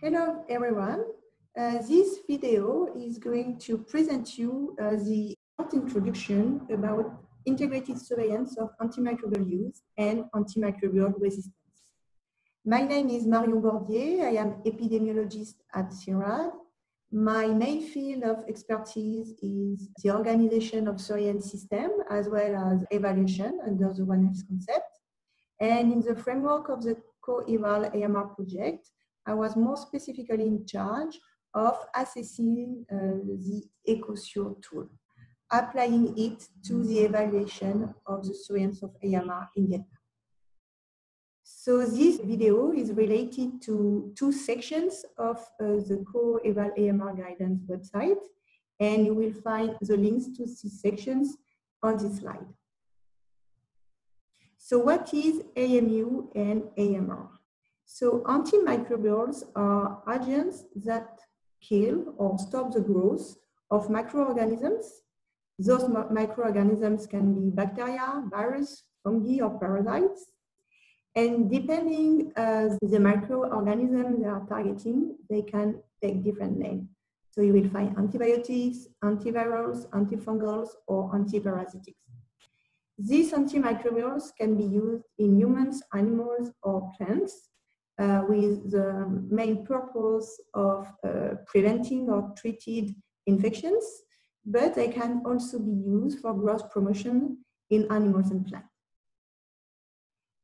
Hello everyone. Uh, this video is going to present you uh, the short introduction about integrated surveillance of antimicrobial use and antimicrobial resistance. My name is Marion Bordier. I am epidemiologist at CIRAD. My main field of expertise is the organization of surveillance system as well as evaluation under the One Health concept. And in the framework of the Co-Eval AMR project, I was more specifically in charge of assessing uh, the ECoSur tool, applying it to the evaluation of the surveillance of AMR in Vietnam. So this video is related to two sections of uh, the Co-Eval AMR guidance website, and you will find the links to these sections on this slide. So what is AMU and AMR? So antimicrobials are agents that kill or stop the growth of microorganisms. Those microorganisms can be bacteria, virus, fungi, or parasites. And depending uh, the microorganism they are targeting, they can take different names. So you will find antibiotics, antivirals, antifungals, or antiparasitics. These antimicrobials can be used in humans, animals, or plants uh, with the main purpose of uh, preventing or treated infections, but they can also be used for growth promotion in animals and plants.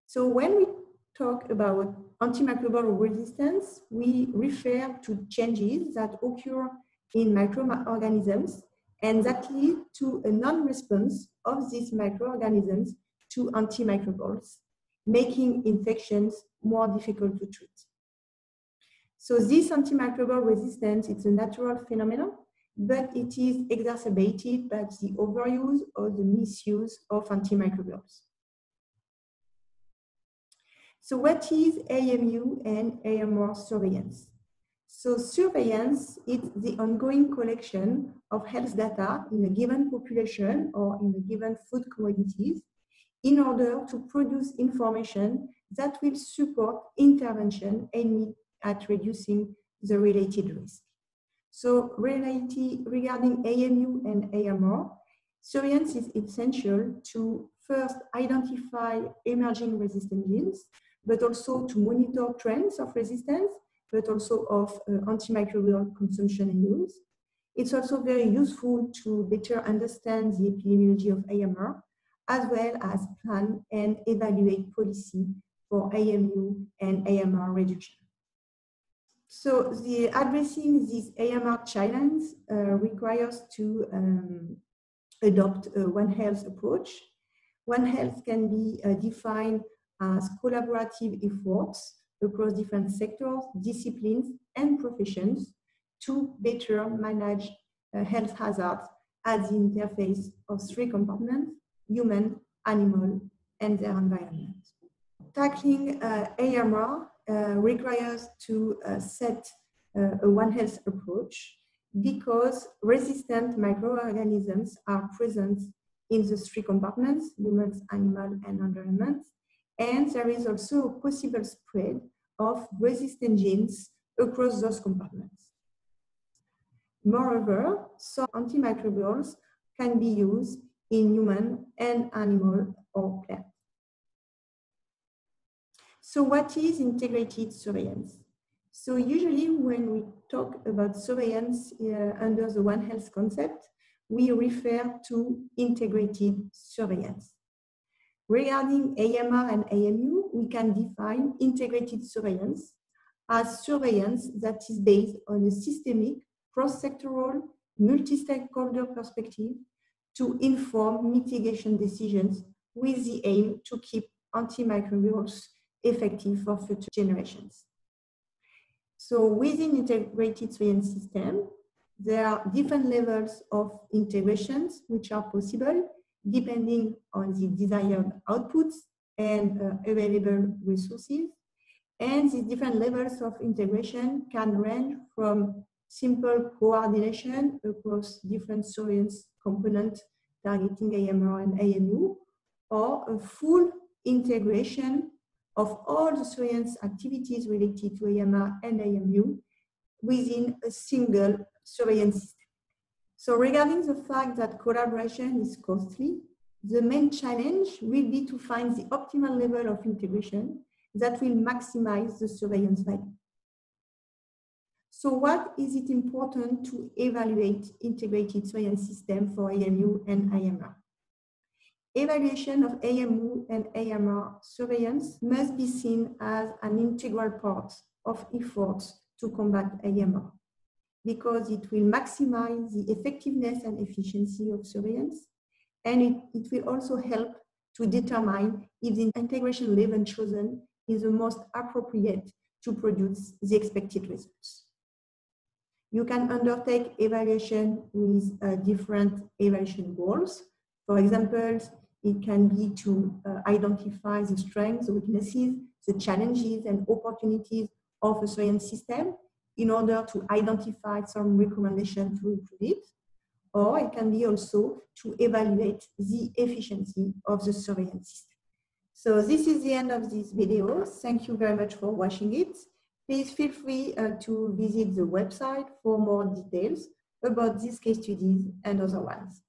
So when we talk about antimicrobial resistance, we refer to changes that occur in microorganisms and that lead to a non-response of these microorganisms to antimicrobials, making infections more difficult to treat. So this antimicrobial resistance, it's a natural phenomenon, but it is exacerbated by the overuse or the misuse of antimicrobials. So what is AMU and AMR surveillance? So surveillance is the ongoing collection of health data in a given population or in a given food commodities in order to produce information that will support intervention aimed at reducing the related risk. So related, regarding AMU and AMR, surveillance is essential to first identify emerging resistant genes, but also to monitor trends of resistance but also of uh, antimicrobial consumption and use. It's also very useful to better understand the epidemiology of AMR, as well as plan and evaluate policy for AMU and AMR reduction. So the addressing these AMR challenges uh, requires to um, adopt a One Health approach. One Health can be uh, defined as collaborative efforts across different sectors, disciplines, and professions to better manage uh, health hazards at the interface of three compartments, human, animal, and their environment. Tackling uh, AMR uh, requires to uh, set uh, a One Health approach because resistant microorganisms are present in the three compartments, humans, animal, and environment, and there is also a possible spread of resistant genes across those compartments. Moreover, some antimicrobials can be used in human and animal or plant. So what is integrated surveillance? So usually when we talk about surveillance uh, under the One Health concept, we refer to integrated surveillance. Regarding AMR and AMU, we can define integrated surveillance as surveillance that is based on a systemic, cross-sectoral, multi-stakeholder perspective to inform mitigation decisions with the aim to keep antimicrobials effective for future generations. So within integrated surveillance system, there are different levels of integrations which are possible depending on the desired outputs and uh, available resources. And these different levels of integration can range from simple coordination across different surveillance components targeting AMR and AMU, or a full integration of all the surveillance activities related to AMR and AMU within a single surveillance system. So regarding the fact that collaboration is costly, the main challenge will be to find the optimal level of integration that will maximize the surveillance value. So what is it important to evaluate integrated surveillance system for AMU and AMR? Evaluation of AMU and AMR surveillance must be seen as an integral part of efforts to combat AMR because it will maximize the effectiveness and efficiency of surveillance and it, it will also help to determine if the integration level chosen is the most appropriate to produce the expected results. You can undertake evaluation with uh, different evaluation goals. For example, it can be to uh, identify the strengths, the weaknesses, the challenges and opportunities of a surveillance system in order to identify some recommendation to improve it. Or it can be also to evaluate the efficiency of the surveillance system. So this is the end of this video. Thank you very much for watching it. Please feel free uh, to visit the website for more details about these case studies and other ones.